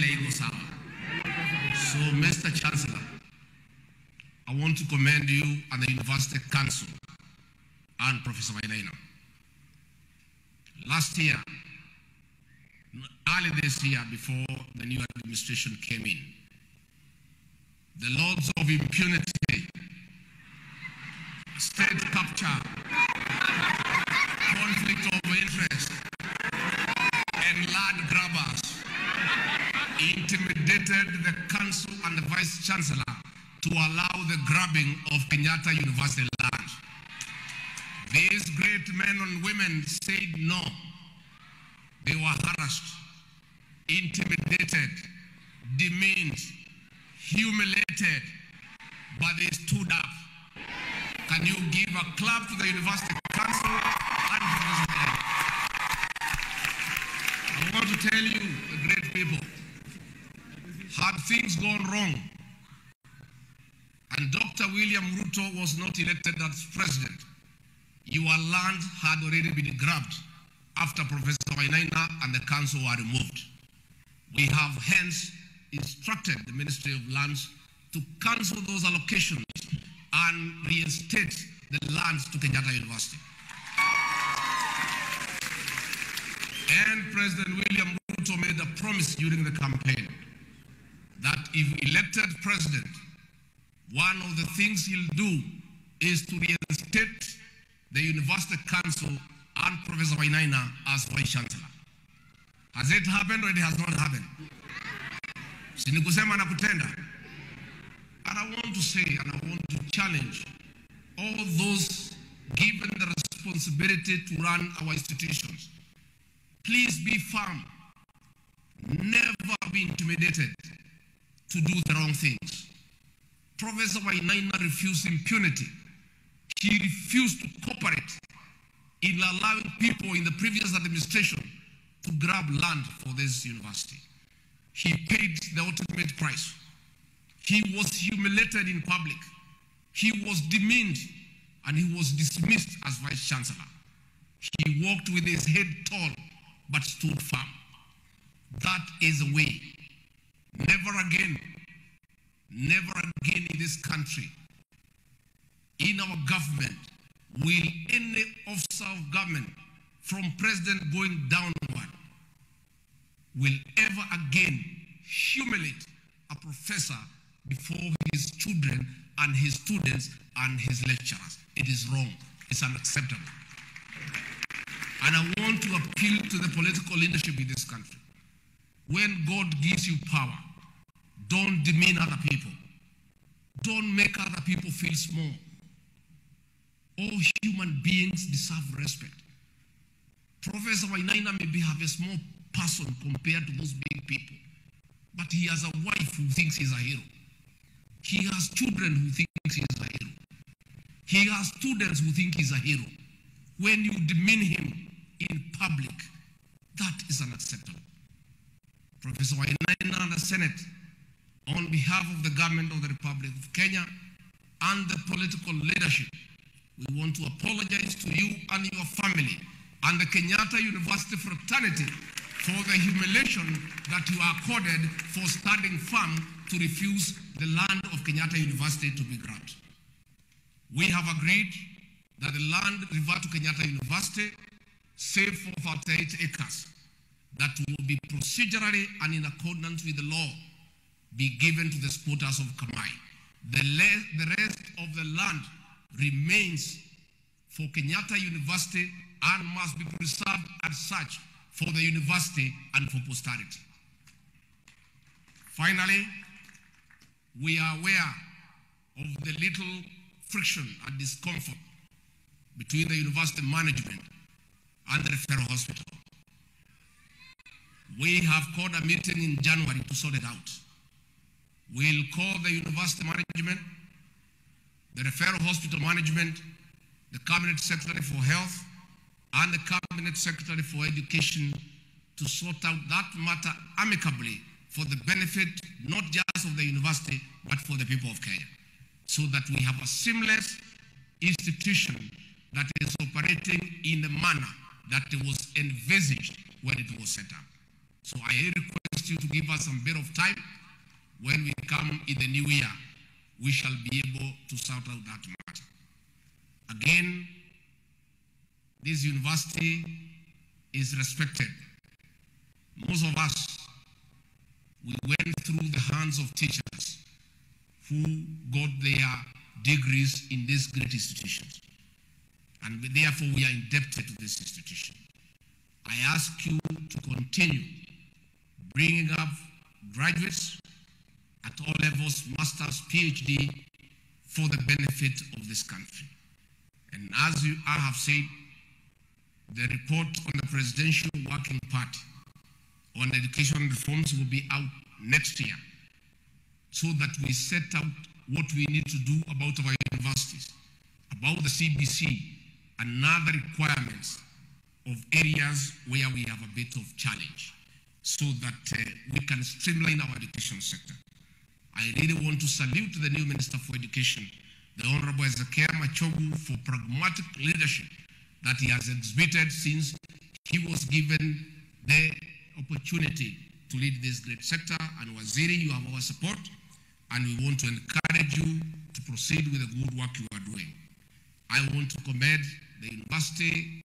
So Mr. Chancellor, I want to commend you and the University Council and Professor Wainaina. Last year, early this year, before the new administration came in, the lords of impunity, state chancellor to allow the grabbing of Kenyatta University land. These great men and women said no. They were harassed, intimidated, demeaned, humiliated, but they stood up. Can you give a clap to the University Council and Professor Ed? I want to tell you, the great people, had things gone wrong, William Ruto was not elected as president, your land had already been grabbed after Professor Wainaina and the council were removed. We have hence instructed the Ministry of Lands to cancel those allocations and reinstate the lands to Kenyatta University. And President William Ruto made a promise during the campaign that if elected president, one of the things he'll do is to reinstate the University Council and Professor Wainaina as Vice Chancellor. Has it happened or it has not happened? And I want to say and I want to challenge all those given the responsibility to run our institutions. Please be firm. Never be intimidated to do the wrong things. Professor Wainaina refused impunity. He refused to cooperate in allowing people in the previous administration to grab land for this university. He paid the ultimate price. He was humiliated in public. He was demeaned and he was dismissed as vice chancellor. He walked with his head tall but stood firm. That is a way. Never again, never again in this country, in our government, will any officer of government from president going downward will ever again humiliate a professor before his children and his students and his lecturers. It is wrong. It's unacceptable. And I want to appeal to the political leadership in this country. When God gives you power, don't demean other people. Don't make other people feel small. All human beings deserve respect. Professor Wainaina maybe have a small person compared to those big people, but he has a wife who thinks he's a hero. He has children who think he's a hero. He has students who think he's a hero. When you demean him in public, that is unacceptable. Professor Wainaina and the Senate, on behalf of the government of the Republic of Kenya and the political leadership, we want to apologize to you and your family and the Kenyatta University fraternity for the humiliation that you are accorded for standing firm to refuse the land of Kenyatta University to be granted. We have agreed that the land revert to Kenyatta University, save for 48 acres, that will be procedurally and in accordance with the law be given to the squatters of Kamae. The, le- the rest of the land remains for Kenyatta University and must be preserved as such for the university and for posterity. Finally, we are aware of the little friction and discomfort between the university management and the referral hospital. We have called a meeting in January to sort it out. We'll call the university management, the referral hospital management, the cabinet secretary for health, and the cabinet secretary for education to sort out that matter amicably for the benefit not just of the university but for the people of Kenya so that we have a seamless institution that is operating in the manner that it was envisaged when it was set up. So I request request you to give us some bit of time. When we come in the new year, we shall be able to out that matter. Again, this university is respected. Most of us, we went through the hands of teachers who got their degrees in these great institutions. And therefore, we are indebted to this institution. I ask you to continue bringing up graduates at all levels, masters, PhD, for the benefit of this country. And as you, I have said, the report on the Presidential Working Party on education reforms will be out next year so that we set out what we need to do about our universities, about the CBC, and other requirements of areas where we have a bit of challenge so that uh, we can streamline our education sector. I really want to salute the new Minister for Education, the Honorable Ezekiel Machogu, for pragmatic leadership that he has exhibited since he was given the opportunity to lead this great sector. And Waziri, you have our support, and we want to encourage you to proceed with the good work you are doing. I want to commend the university